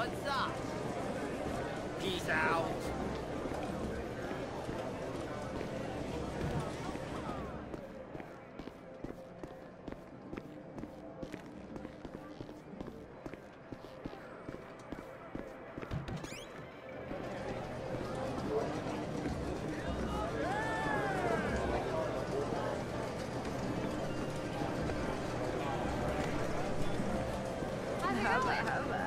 What's up? Peace out. Hello. Hello.